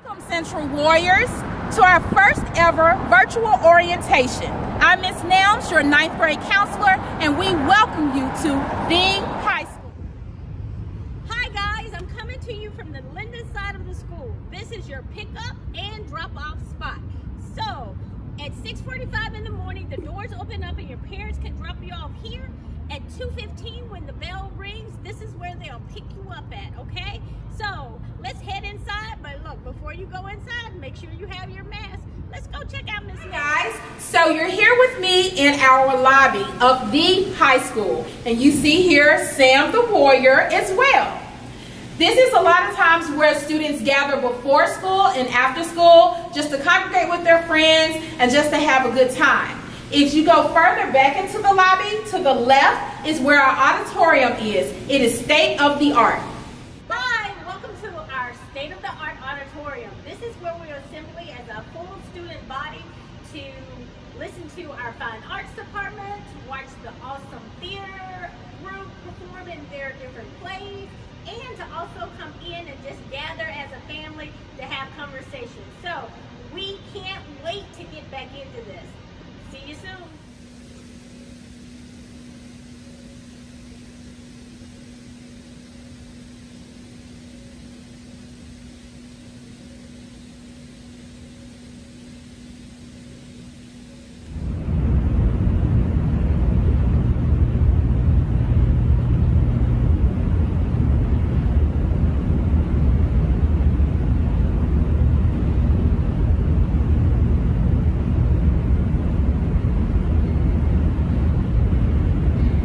Welcome, Central Warriors, to our first ever virtual orientation. I'm Miss Nelms, your ninth grade counselor, and we welcome you to the high school. Hi guys, I'm coming to you from the Linden side of the school. This is your pickup and drop off spot. So, at 6.45 in the morning, the doors open up and your parents can drop you off here. At 2.15 when the bell rings, this is where they'll pick you up at, okay? So, let's head inside, but look, before you go inside, make sure you have your mask. Let's go check out Miss Guys, so you're here with me in our lobby of the high school. And you see here Sam the Warrior as well. This is a lot of times where students gather before school and after school just to congregate with their friends and just to have a good time. If you go further back into the lobby, to the left is where our auditorium is. It is state of the art. Hi, welcome to our state-of-the-art auditorium. This is where we assembly as a full student body to listen to our fine arts department, watch the awesome theater group perform in their different plays, and to also come in and just gather as a family to have conversations. So we can't wait to get back into this. See you soon.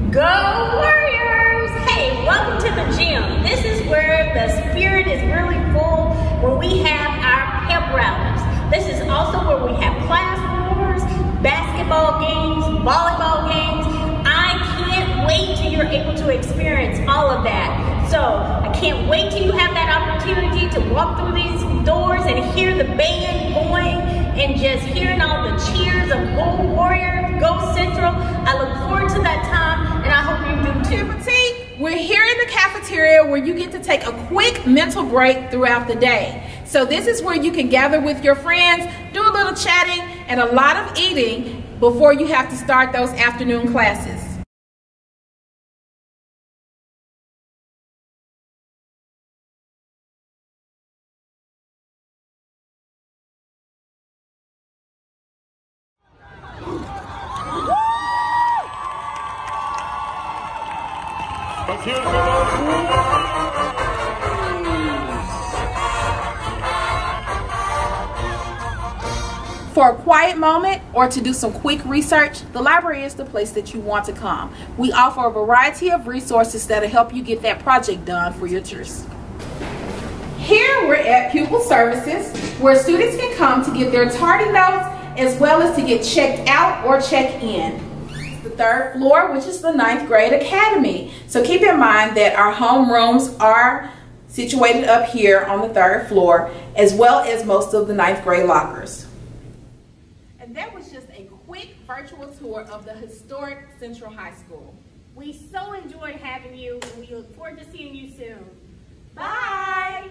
Go Warriors! Hey, welcome to the gym. This is where the spirit is really full where we have our pep rallies. This is also where we have class wars, basketball games, volleyball games. I can't wait till you're able to experience all of that. So I can't wait till you have that opportunity to walk through these doors and hear the band going and just hearing all the cheers where you get to take a quick mental break throughout the day. So this is where you can gather with your friends, do a little chatting, and a lot of eating before you have to start those afternoon classes. Accused of For a quiet moment or to do some quick research, the library is the place that you want to come. We offer a variety of resources that'll help you get that project done for your teachers. Here we're at Pupil Services, where students can come to get their tardy notes as well as to get checked out or check in. The third floor, which is the ninth grade academy. So keep in mind that our homerooms are situated up here on the third floor, as well as most of the ninth grade lockers. And that was just a quick virtual tour of the historic Central High School. We so enjoyed having you and we look forward to seeing you soon. Bye!